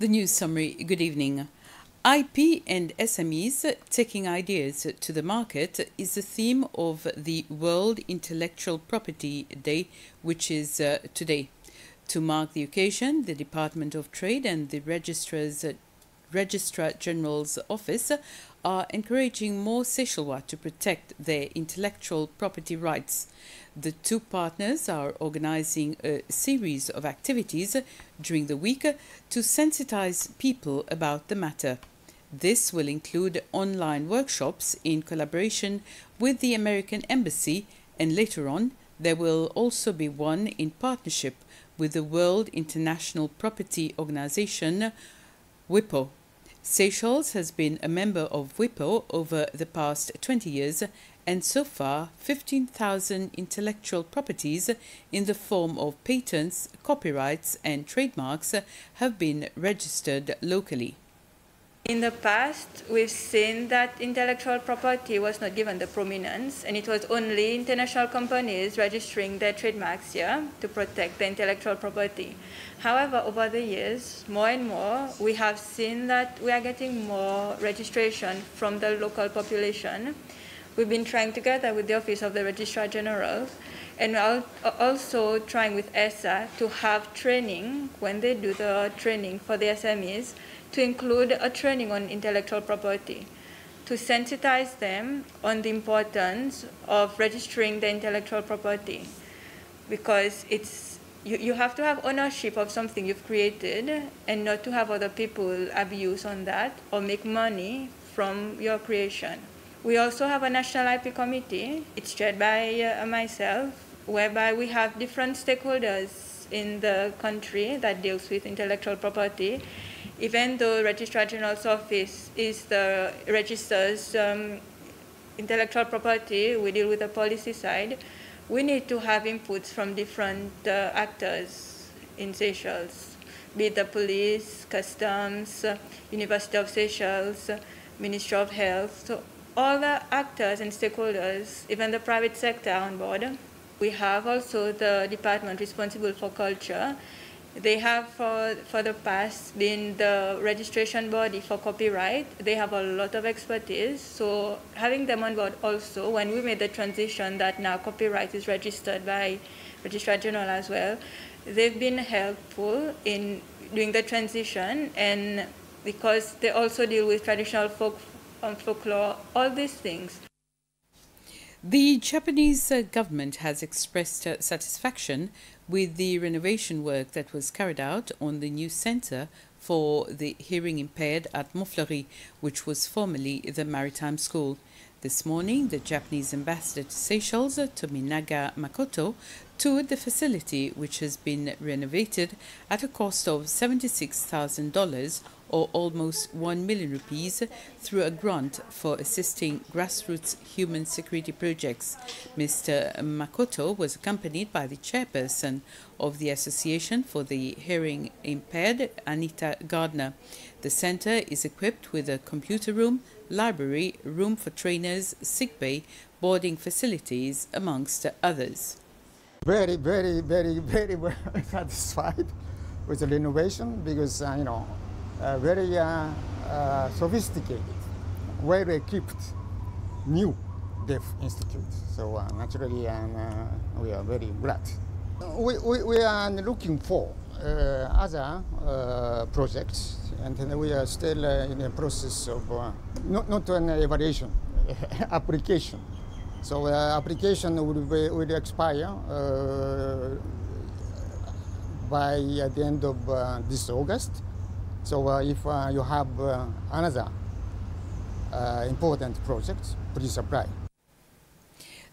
The news summary. Good evening. IP and SMEs taking ideas to the market is the theme of the World Intellectual Property Day, which is uh, today. To mark the occasion, the Department of Trade and the Registrar's Registrar General's Office are encouraging more Seychellois to protect their intellectual property rights. The two partners are organizing a series of activities during the week to sensitize people about the matter. This will include online workshops in collaboration with the American Embassy, and later on, there will also be one in partnership with the World International Property Organization, WIPO. Seychelles has been a member of WIPO over the past 20 years, and so far 15,000 intellectual properties in the form of patents, copyrights, and trademarks have been registered locally. In the past, we've seen that intellectual property was not given the prominence, and it was only international companies registering their trademarks here to protect the intellectual property. However, over the years, more and more, we have seen that we are getting more registration from the local population. We've been trying together with the Office of the Registrar General and we're also trying with ESA to have training when they do the training for the SMEs to include a training on intellectual property to sensitize them on the importance of registering the intellectual property because it's you, you have to have ownership of something you've created and not to have other people abuse on that or make money from your creation. We also have a national IP committee. It's chaired by uh, myself, whereby we have different stakeholders in the country that deals with intellectual property even though Registrar General's office is the registers um, intellectual property, we deal with the policy side, we need to have inputs from different uh, actors in Seychelles, be it the police, customs, uh, University of Seychelles, uh, Ministry of Health, so all the actors and stakeholders, even the private sector on board. We have also the department responsible for culture, they have for, for the past been the registration body for copyright. They have a lot of expertise. So having them on board also, when we made the transition that now copyright is registered by Registrar General as well, they've been helpful in doing the transition and because they also deal with traditional folk um, folklore, all these things. The Japanese uh, government has expressed uh, satisfaction with the renovation work that was carried out on the new centre for the hearing impaired at Mont Fleuri, which was formerly the Maritime School. This morning, the Japanese ambassador to Seychelles, Tominaga Makoto, toured the facility, which has been renovated at a cost of $76,000 or almost 1 million rupees through a grant for assisting grassroots human security projects. Mr. Makoto was accompanied by the chairperson of the Association for the Hearing Impaired, Anita Gardner. The center is equipped with a computer room, library, room for trainers, sick bay, boarding facilities, amongst others. Very, very, very, very well satisfied with the renovation because, uh, you know, very uh, uh, sophisticated, well equipped, new deaf institute. So uh, naturally, we are very glad. We, we, we are looking for other projects, and we are still in the process of not, not an evaluation, application. So uh, application will, be, will expire uh, by the end of uh, this August. So uh, if uh, you have uh, another important project, please apply.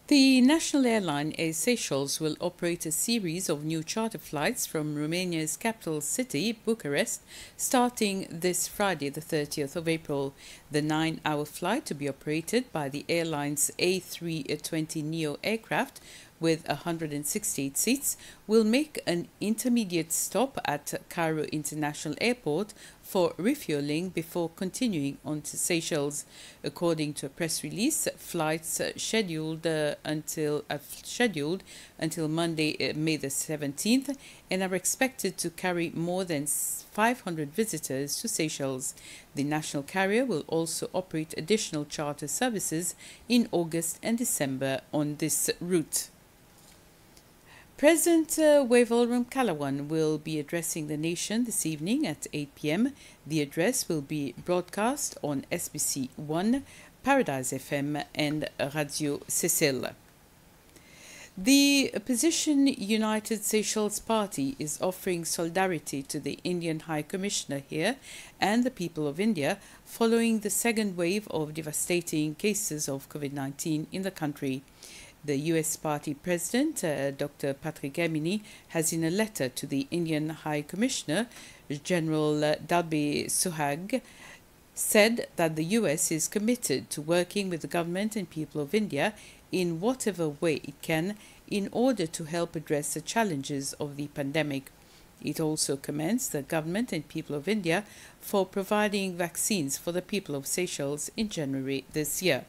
The national airline Air Seychelles will operate a series of new charter flights from Romania's capital city, Bucharest, starting this Friday, the 30th of April. The nine hour flight to be operated by the airline's A320neo aircraft with 168 seats, will make an intermediate stop at Cairo International Airport for refueling before continuing on to Seychelles. According to a press release, flights scheduled uh, until uh, scheduled until Monday, uh, May the 17th, and are expected to carry more than 500 visitors to Seychelles. The national carrier will also operate additional charter services in August and December on this route. President uh, Kalawan will be addressing the nation this evening at 8 p.m. The address will be broadcast on SBC 1, Paradise FM, and Radio Sesel. The opposition United Seychelles Party is offering solidarity to the Indian High Commissioner here and the people of India following the second wave of devastating cases of COVID 19 in the country. The US party president, uh, Dr. Patrick Herminie, has in a letter to the Indian High Commissioner, General uh, Dalbir Suhag, said that the US is committed to working with the government and people of India in whatever way it can in order to help address the challenges of the pandemic. It also commends the government and people of India for providing vaccines for the people of Seychelles in January this year.